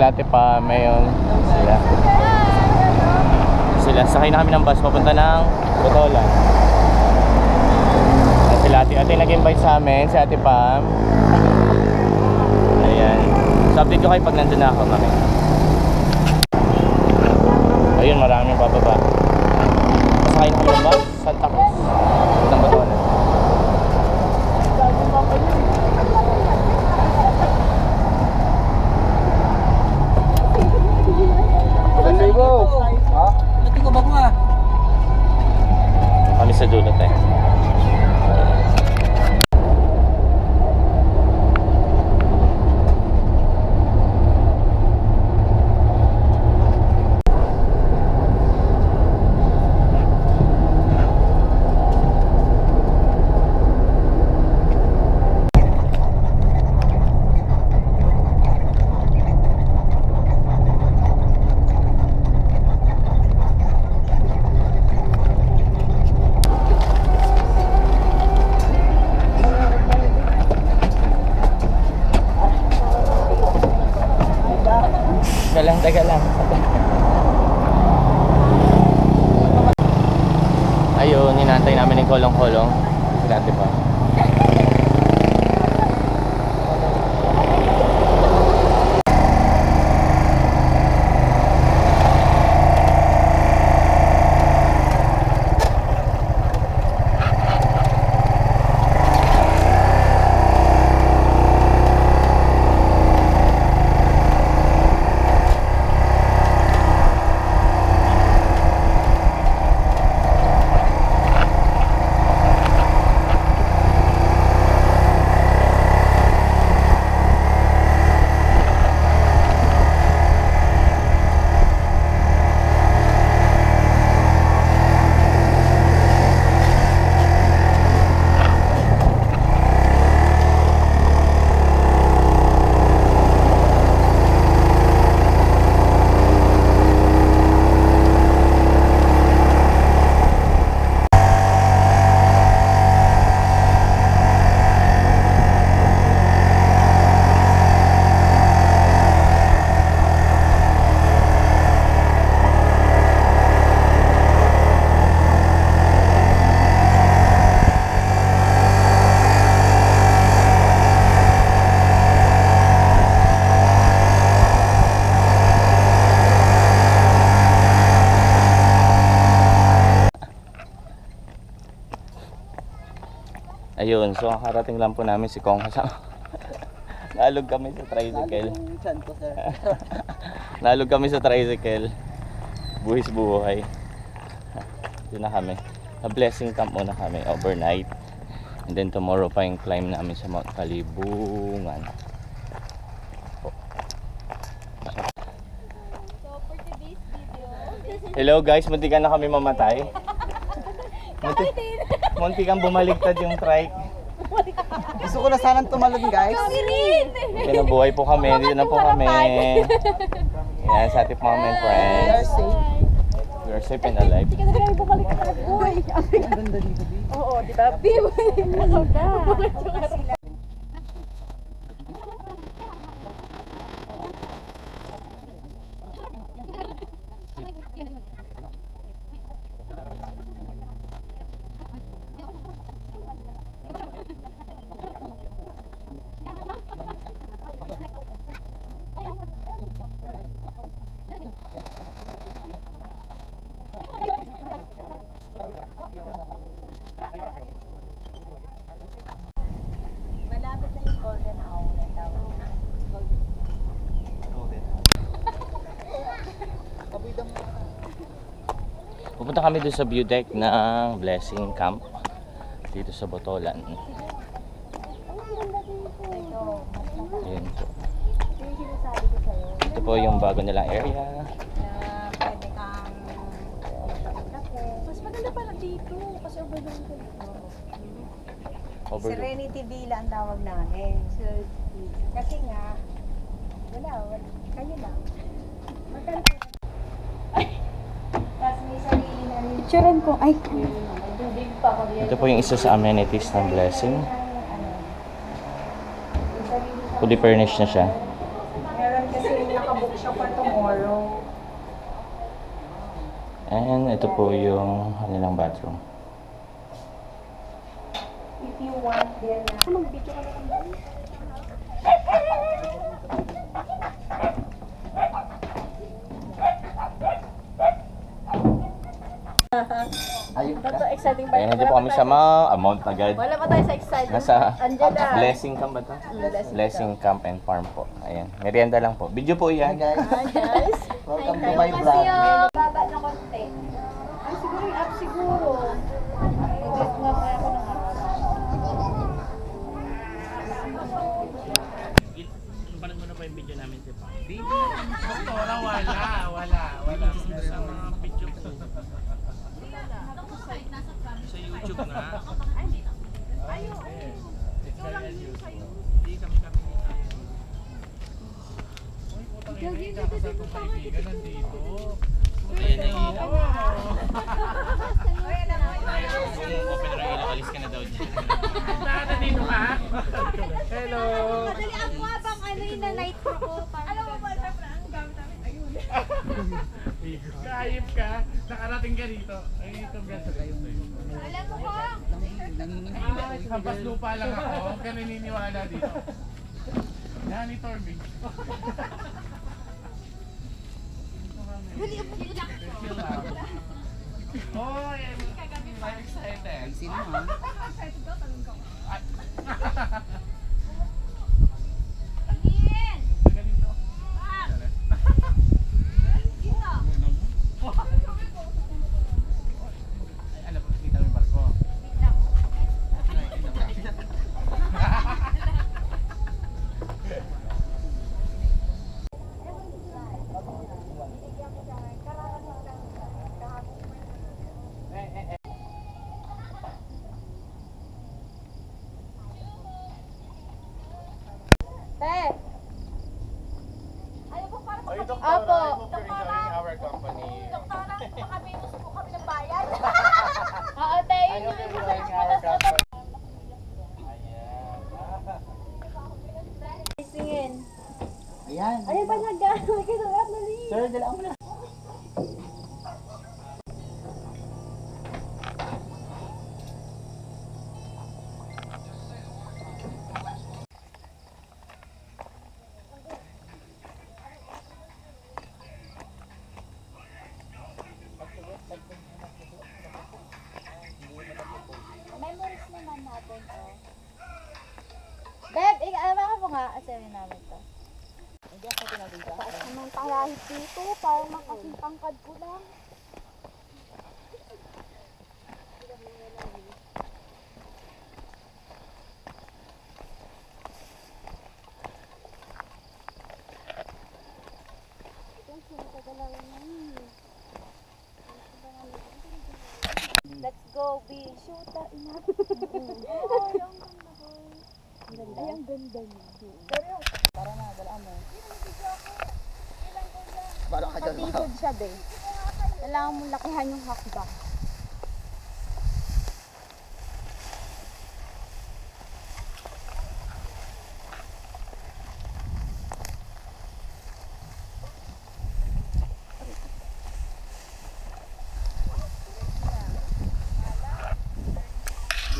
Ayun, dito na po sila ate pa. Mayon. Sila. Sila. Sakay na kami ng bus papunta ng Botolan. Ayan sila ate. Ate nag-invite sa amin, si ate Pam. Ayan. So update ko kayo pag nandun na ako kami. Ayun, maraming bababa. Sakay na kami ng bus, Ayun, so karating lang po namin si Kong kasama. Nalog kami sa tricycle. Ko, sir. Nalog kami sa tricycle. Buhis buhay. Doon na kami. A blessing camp muna kami overnight. And then tomorrow pa yung climb namin sa Mount Kalibungan. Hello guys, munti na kami mamatay. Munti, munti kang bumaligtad yung trike. Gusto ko na sanang tumalon, guys. Kinabuhay po kami, dito na po kami. Yan, sa ating mga men We are friends. safe. We are safe and alive. Hindi ka na kami bumalik ka Boy, Ang ganda dito, babe. Oo, di ba? Bim! Ano ka? Malapit na yung golden hour na tawag. Pupunta kami doon sa view deck ng Blessing Camp dito sa Botolan. Dito. Ayun po. Ito po yung bago nilang area. Mas maganda pala dito. Kasi overlong ko. Over Serenity Villa ang tawag namin. Kasi nga, wala, wala kayo lang. Maganda. Tapos may sarili na rin. Picturean ko. Ay, Ito po yung isa sa amenities ng Blessing. Ano, Fully furnished na siya. Meron kasi And ito po yung kanilang bathroom. If you want din na... Mag-video ka na lang. Ayun ka. Ito, exciting ba? Ayan, hindi po kami sa mga amount agad. Wala pa tayo sa exciting. Nasa Andyan na. Blessing Camp ba ito? Blessing Blessing Camp and Farm po. Ayan. Merienda lang po. Video po Hi yan. guys. Hi guys. Welcome to my vlog. Baba na konti. Ay, siguro yung app siguro. Nag-get nga pa ako ng app. Parang mo na po yung video namin si Pao. Wala, wala, wala. Wala sa mga video ko. Sa YouTube na. Hindi kami kami Gagi, kakasal kong kaibigan nandito. Ayan na yun. Kung open na ilaw, alis ka na daw dyan. Nandito ka? Hello. Madali ako habang ano yung na-night ko. Alam mo ba, ang gamit namin? Ayun. Kaayip ka. Nakarating ka dito. Ay, ito beso kayo. Alam mo ko. Hampas lupa lang ako. Huwag ka naniniwala dito. Yan ni Torby. Chill lang. Oh, yan. I'm excited. Sino ha? Taga dito. Ay, alam mo, kita mo yung barko. Te. Ayaw ko para Ay, Doktora, Apo. I hope you're enjoying our company. Doktora, baka minus po kami ng bayan. Oo, te. I Yun hope yung you're enjoying our company. Ayan. Singin. Ayan. Ano ba nag-gano'n? Kaya mali. Sir, dala mo na. Memories naman natin, oh. Beb, ikaw mo nga. Asarin namin to. Taas naman talahit dito, para makasing pangkad ko lang. Let's go, B. Shoot that ina. Oh, yung ganda ko. Ay, ang ganda niya. Pero, para na, wala mo. Parang ka dyan. Patikod siya, be. Kailangan mong lakihan yung hakbang.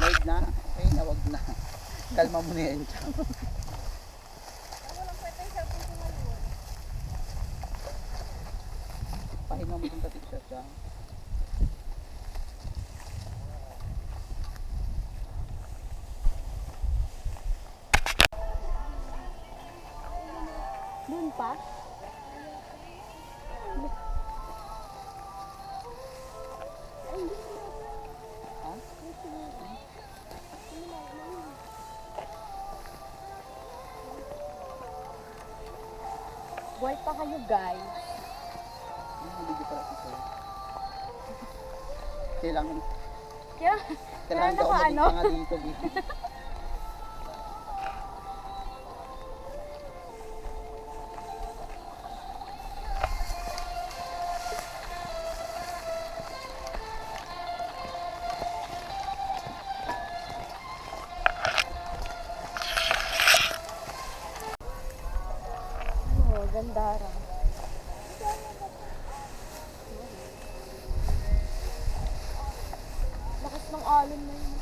Blade na. Okay na, wag na. Kalma mo na yan. Chang. Pahinga mo yung tatik siya, Chang. Doon pa? Buhay pa kayo, guys. Video pala si Sir? Kailangan, kailangan daw naka maging ano? tanga dito. Gandara. Lakas ng alon na yun.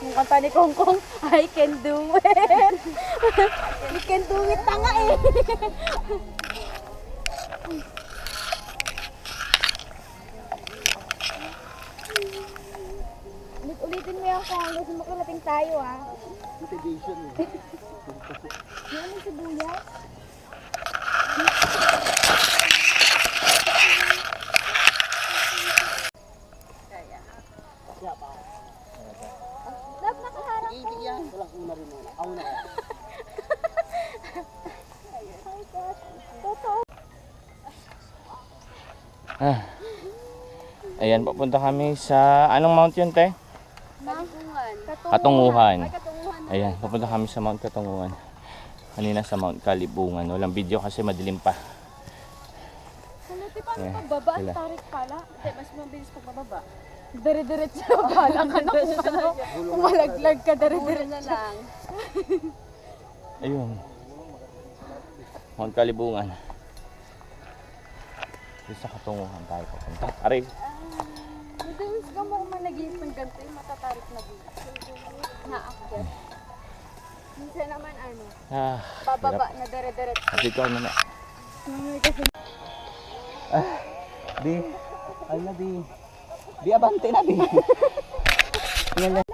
Yung kanta ni Kong Kong, I can do it. You can do it na eh. tayo ah. Motivation eh. Yan ang sibuyas. Love, nakaharap Hindi yan. Walang una rin muna. Ako na. Oh my gosh. Totoo. Ah. Ayan, papunta kami sa... Anong mount yun, te? Katunguhan. Ay, katunguhan. Ayan, papunta kami sa Mount Katunguhan. Kanina sa Mount Kalibungan. Walang video kasi madilim pa. Saluti pa yeah, pagbaba, sila. tarik pala. Hindi, mas mabilis pagbababa. Dire-diretso na pala ka na kung ano. Kung malaglag ka, dire-diretso. na lang. Ayun. Mount Kalibungan. Dito sa Katunguhan tayo papunta. Aray, Madalas ka mo kung managihip ng ganito yung matatarik na dito. Na-active. Minsan naman ano, ah, bababa na dire-diretso. Sabi ko ano na. Ah, di. Ay na di. Di abante na di. Tingnan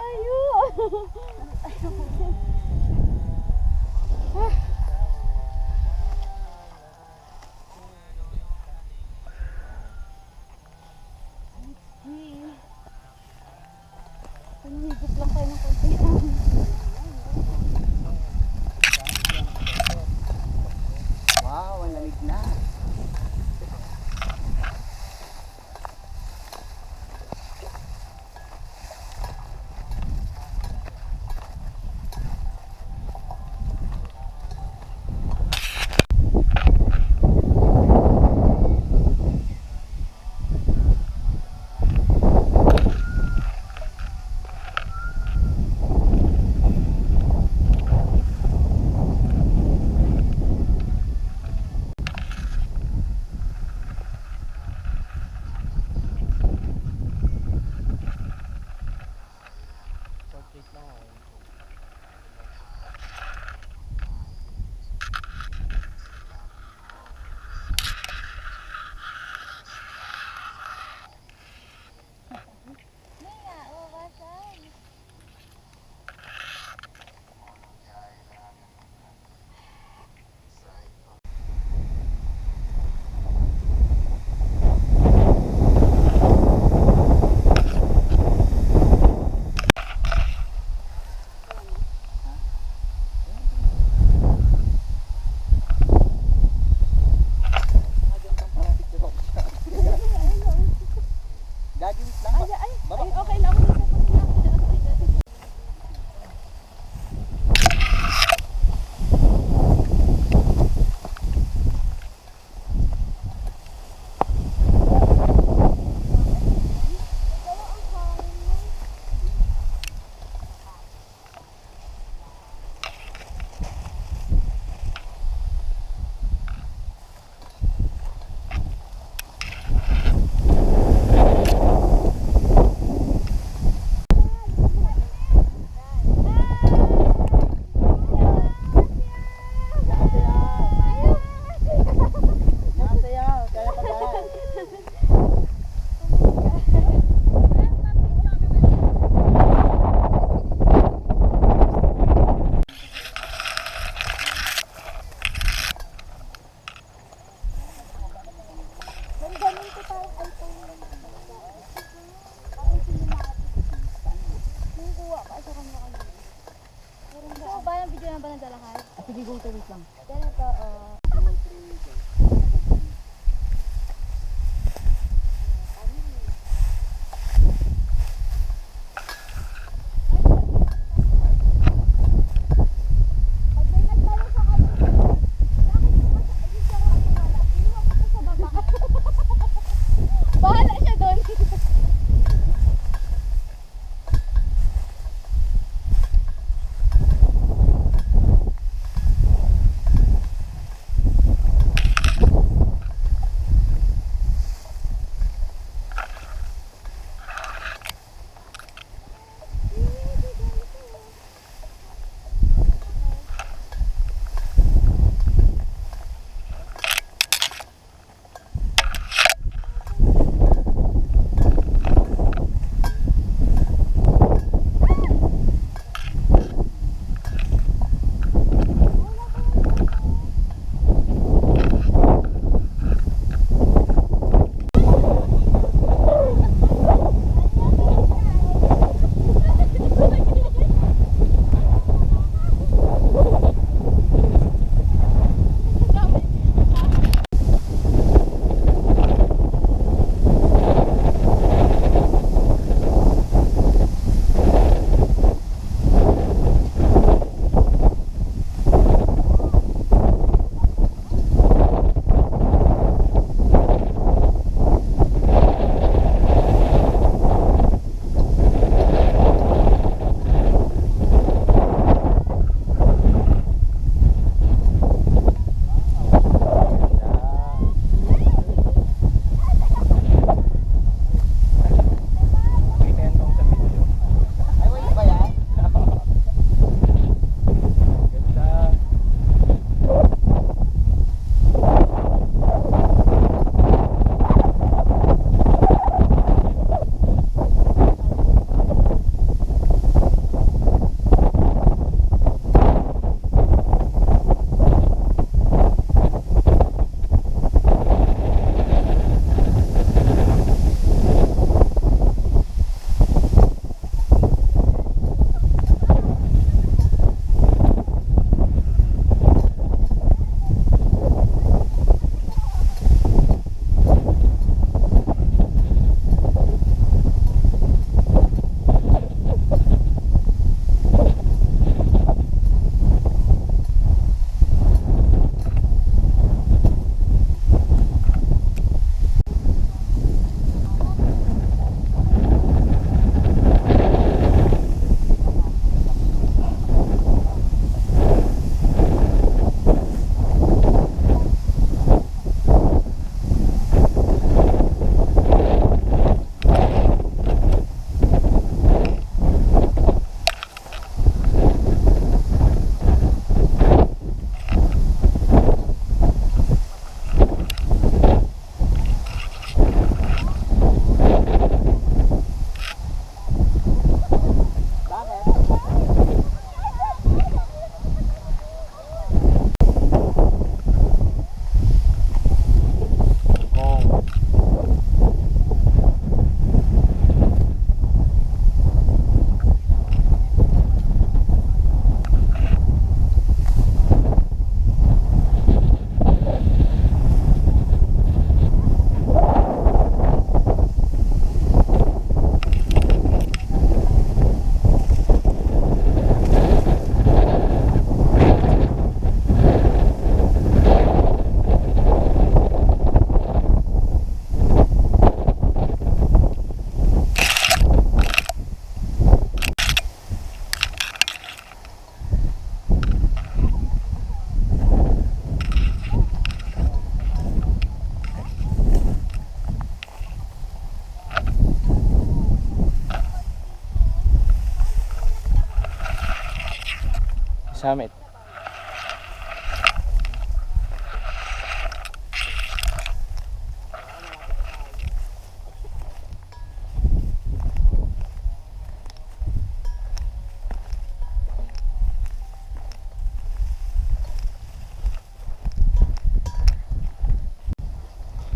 summit.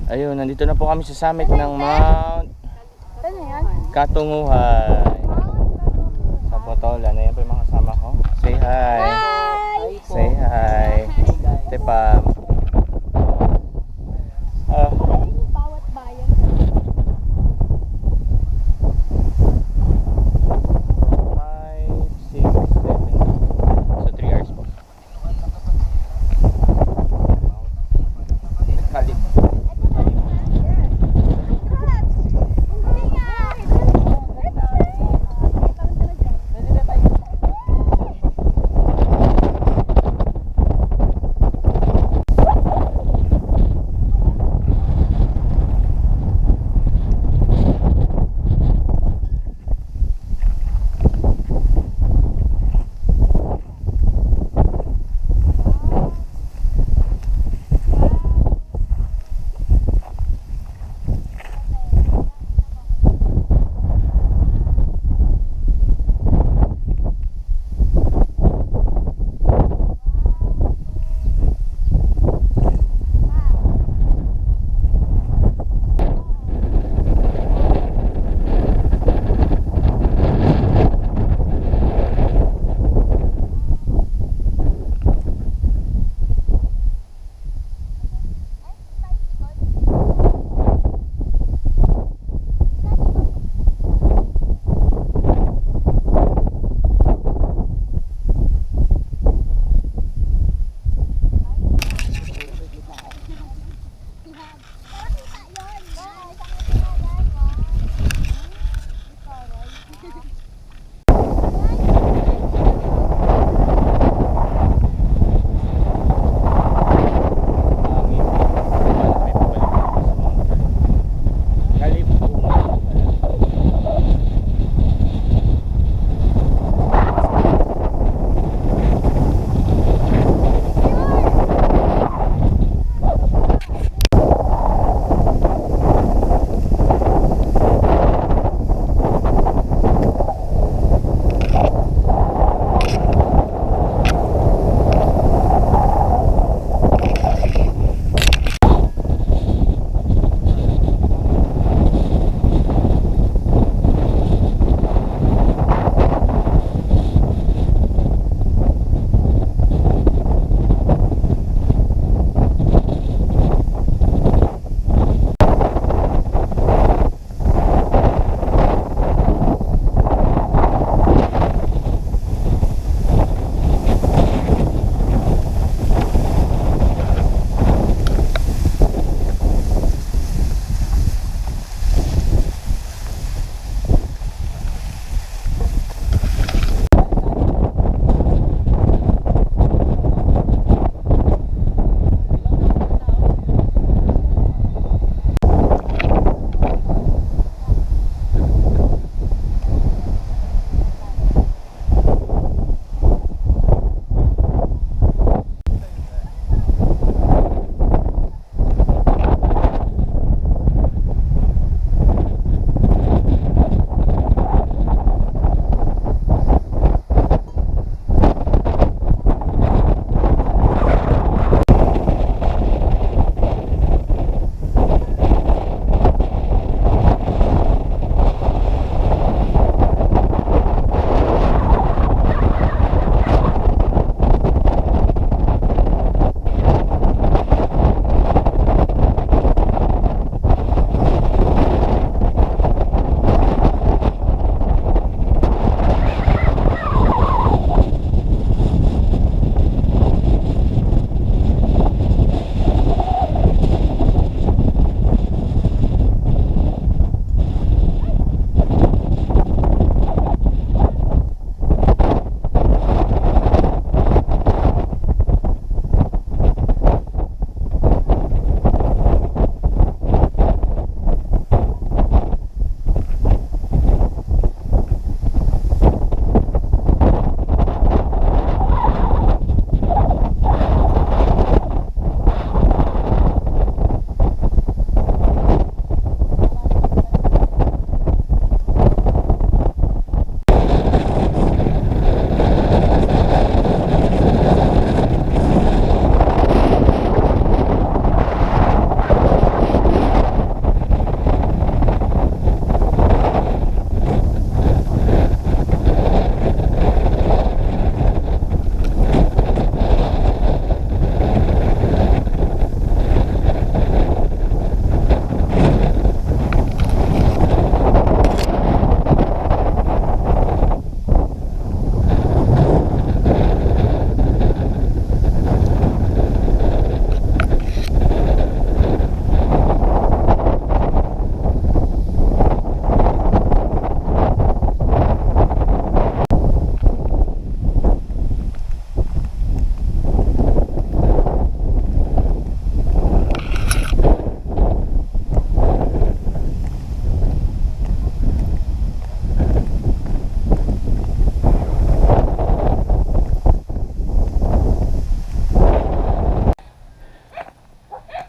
Ayun, nandito na po kami sa summit ng Mount Ano yan? Katunguhay. Sa Potola. Na yan po yung mga kasama ko. Say hi. Hi. Say hi. Hey guys. Tepa.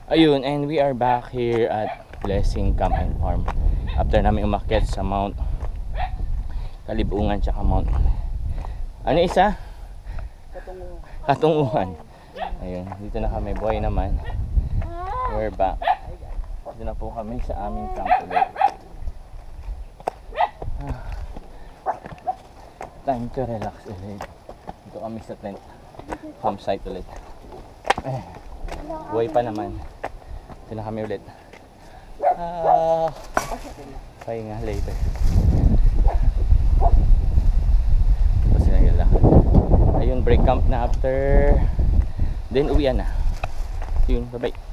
Ayun, and we are back here at Blessing Camp and Farm. After namin umakyat sa Mount Kalibungan tsaka Mount Ano isa? Katunguhan. Ayun, dito na kami. Buhay naman. We're back. Dito na po kami sa aming camp ulit. Ah. Time to relax ulit. Dito kami sa tent. Campsite ulit. Eh, buhay pa naman. Dito na kami ulit. Ah, pahinga later. Tapos lakad. Ayun, break camp na after. Then uwian na. Yun, bye-bye.